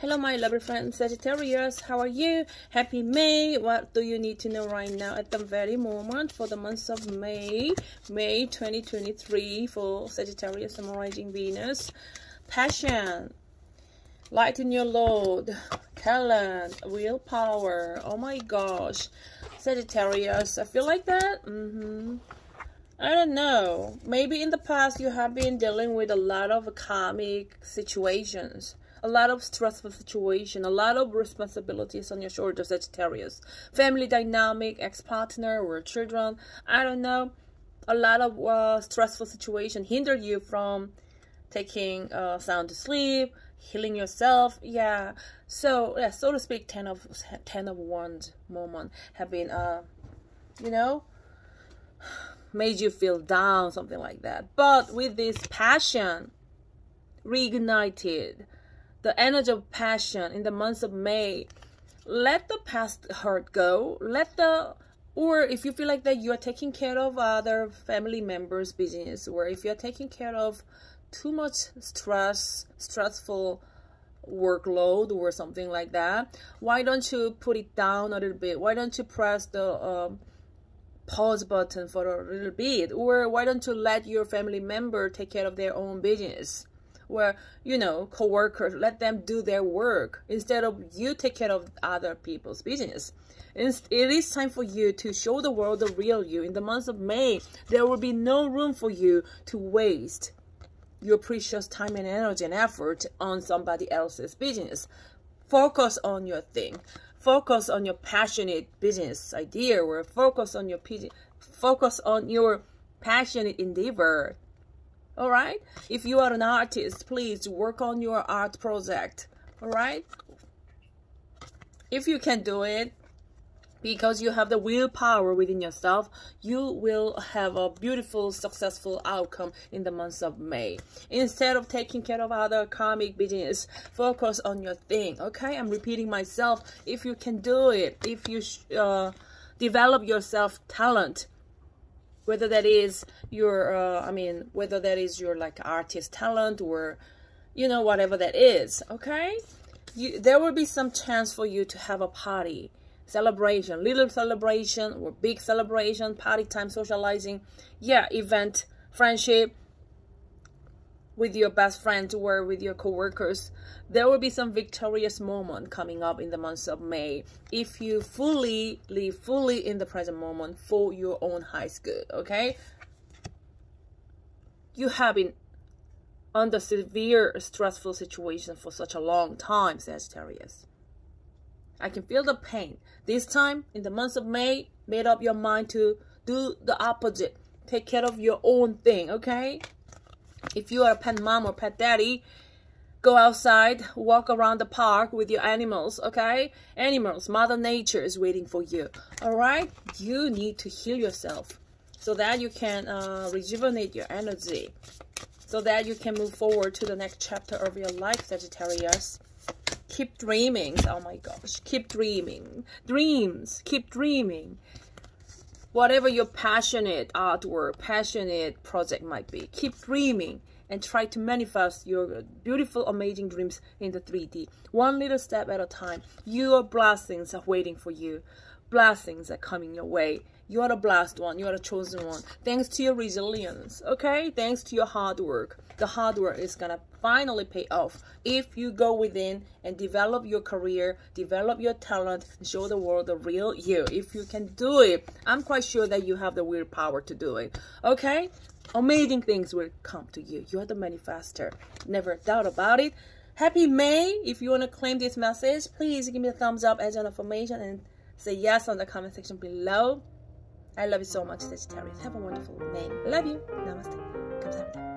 Hello, my lovely friends, Sagittarius. How are you? Happy May. What do you need to know right now at the very moment for the month of May, May 2023 for Sagittarius and Rising Venus? Passion, lighten your load, talent, willpower. Oh my gosh, Sagittarius. I feel like that. Mm-hmm. I don't know. Maybe in the past you have been dealing with a lot of karmic situations a lot of stressful situation, a lot of responsibilities on your shoulders, Sagittarius. Family dynamic, ex-partner or children, I don't know. A lot of uh, stressful situation hinder you from taking uh, sound sleep, healing yourself. Yeah. So, yeah, so to speak, 10 of 10 of wands moment have been, uh, you know, made you feel down, something like that. But with this passion, reignited, the energy of passion in the month of May. Let the past hurt go. Let the or if you feel like that you are taking care of other family members' business, or if you're taking care of too much stress, stressful workload or something like that, why don't you put it down a little bit? Why don't you press the um, pause button for a little bit? Or why don't you let your family member take care of their own business? Where you know co-workers let them do their work instead of you take care of other people's business. It is time for you to show the world the real you. In the month of may there will be no room for you to waste your precious time and energy and effort on somebody else's business. Focus on your thing. Focus on your passionate business idea or focus on your focus on your passionate endeavor all right? If you are an artist please work on your art project. All right? If you can do it because you have the willpower within yourself you will have a beautiful successful outcome in the month of may. Instead of taking care of other karmic business focus on your thing okay? I'm repeating myself. If you can do it if you uh, develop yourself talent whether that is your uh, i mean whether that is your like artist talent or you know whatever that is okay? You, there will be some chance for you to have a party. Celebration little celebration or big celebration party time socializing yeah event friendship with your best friends or with your co-workers there will be some victorious moment coming up in the month of may if you fully live fully in the present moment for your own highest good okay? You have been under severe stressful situation for such a long time sagittarius i can feel the pain. This time in the month of may made up your mind to do the opposite. Take care of your own thing okay if you are a pet mom or pet daddy, go outside, walk around the park with your animals, okay? Animals, Mother Nature is waiting for you, all right? You need to heal yourself so that you can uh, rejuvenate your energy, so that you can move forward to the next chapter of your life, Sagittarius. Keep dreaming. Oh my gosh. Keep dreaming. Dreams. Keep dreaming whatever your passionate artwork, passionate project might be. Keep dreaming and try to manifest your beautiful, amazing dreams in the 3D. One little step at a time. Your blessings are waiting for you. Blessings are coming your way. You are the blessed one. You are the chosen one. Thanks to your resilience, okay? Thanks to your hard work. The hard work is going to finally pay off if you go within and develop your career, develop your talent, show the world the real you. If you can do it, I'm quite sure that you have the willpower to do it, okay? Amazing things will come to you. You are the manifester. Never doubt about it. Happy May. If you want to claim this message, please give me a thumbs up as an affirmation and say yes on the comment section below. I love you so much, Sagittarius. Have a wonderful day. Love you. Namaste.